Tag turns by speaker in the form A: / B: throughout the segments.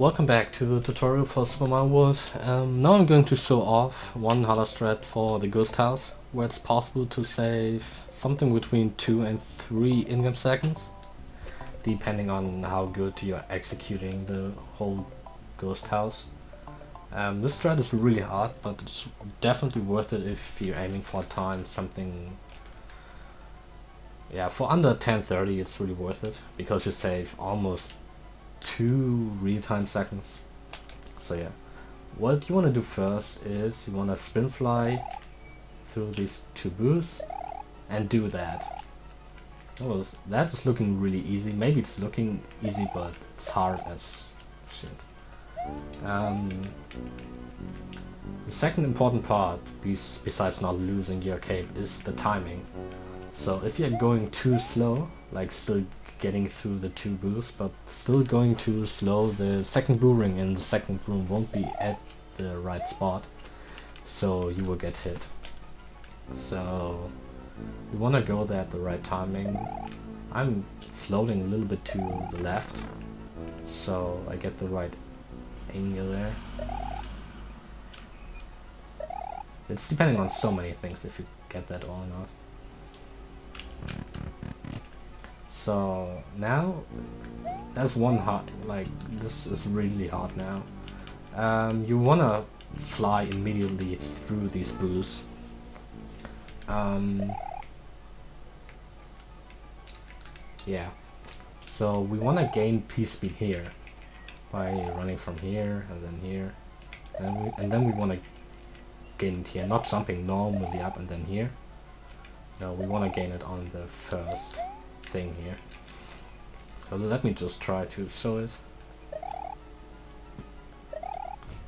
A: Welcome back to the tutorial for Super Mario World. Um, now I'm going to show off one harder strat for the Ghost House, where it's possible to save something between 2 and 3 in-game seconds, depending on how good you're executing the whole Ghost House. Um, this strat is really hard, but it's definitely worth it if you're aiming for a time something... Yeah, for under 1030 it's really worth it, because you save almost two real time seconds. So yeah, what you want to do first is you want to spin fly through these two boos and do that. Oh, that is looking really easy. Maybe it's looking easy, but it's hard as shit. Um, the second important part, besides not losing your cape, is the timing. So if you're going too slow, like still getting through the two boos, but still going too slow. The second boo ring in the second room won't be at the right spot, so you will get hit. So you want to go there at the right timing. I'm floating a little bit to the left, so I get the right angle there. It's depending on so many things if you get that or not. So now that's one hard, like this is really hard now. Um, you wanna fly immediately through these boos. Um, yeah, so we wanna gain P-speed here by running from here and then here. And, we, and then we wanna gain it here, not jumping normally up and then here. No, we wanna gain it on the first thing here. So let me just try to show it.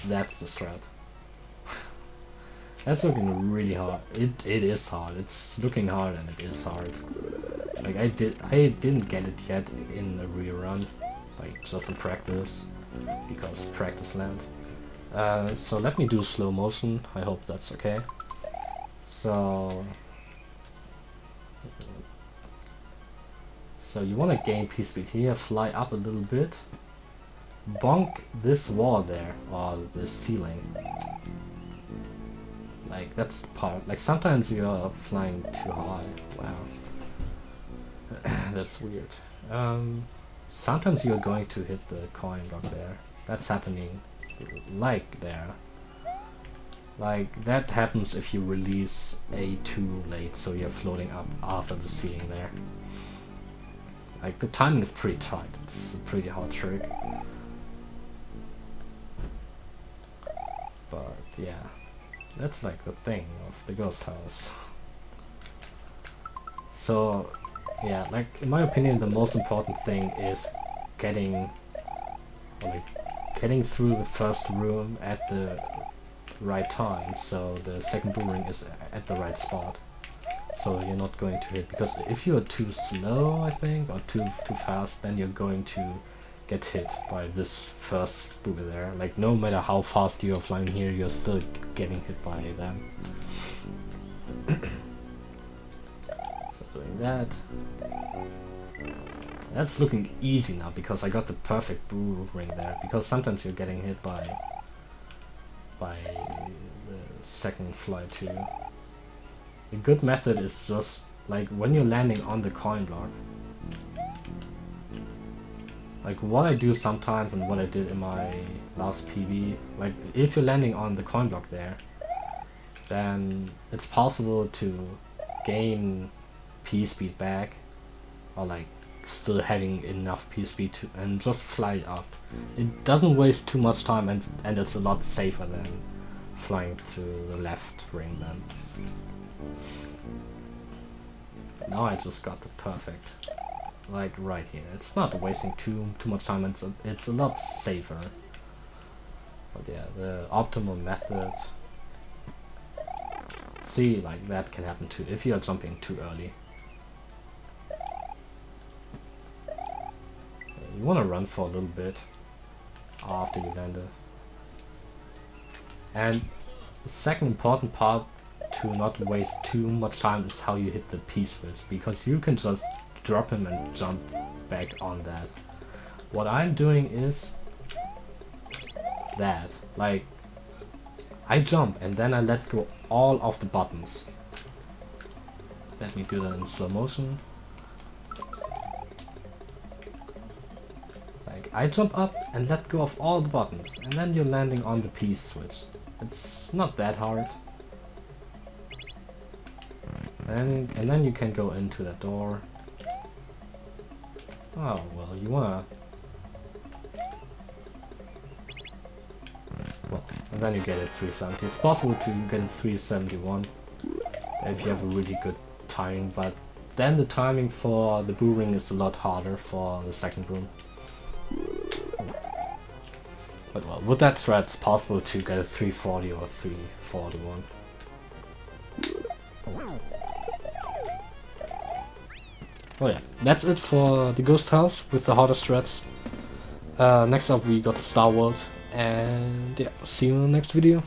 A: That's the strat. That's looking really hard. It it is hard. It's looking hard and it is hard. Like I did I didn't get it yet in a real run. Like just in practice. Because practice land. Uh, so let me do slow motion. I hope that's okay. So So you want to gain P-speed here, fly up a little bit, bonk this wall there, or the ceiling. Like, that's part. Like, sometimes you're flying too high. Wow. that's weird. Um, sometimes you're going to hit the coin block there. That's happening like there. Like, that happens if you release A too late, so you're floating up after the ceiling there. Like, the timing is pretty tight. It's a pretty hard trick. But, yeah. That's like the thing of the ghost house. So, yeah, like, in my opinion, the most important thing is getting, like, getting through the first room at the right time, so the second boo ring is at the right spot so you're not going to hit because if you're too slow I think or too too fast then you're going to get hit by this first booger there. Like no matter how fast you're flying here you're still getting hit by them. So doing that. That's looking easy now because I got the perfect boo ring there because sometimes you're getting hit by by the second flight too a good method is just like when you're landing on the coin block. Like what I do sometimes and what I did in my last PB, like if you're landing on the coin block there, then it's possible to gain P speed back or like still having enough P speed to and just fly up. It doesn't waste too much time and and it's a lot safer than flying through the left ring then. Now I just got the perfect, like right here. It's not wasting too too much time. It's a, it's a lot safer. But yeah, the optimal method. See, like that can happen too if you are jumping too early. You want to run for a little bit after you land it. And the second important part to not waste too much time is how you hit the P-switch, because you can just drop him and jump back on that. What I'm doing is, that. Like, I jump and then I let go all of the buttons. Let me do that in slow motion. Like, I jump up and let go of all the buttons, and then you're landing on the P switch. It's not that hard. And, and then you can go into the door. Oh, well, you wanna... Well, and then you get a 370. It's possible to get a 371 if you have a really good timing, but then the timing for the boo ring is a lot harder for the second room. But well, with that strat, it's possible to get a 340 or 341. Oh yeah, that's it for the Ghost House with the hardest strats. Uh, next up we got the Star World, and yeah, see you in the next video.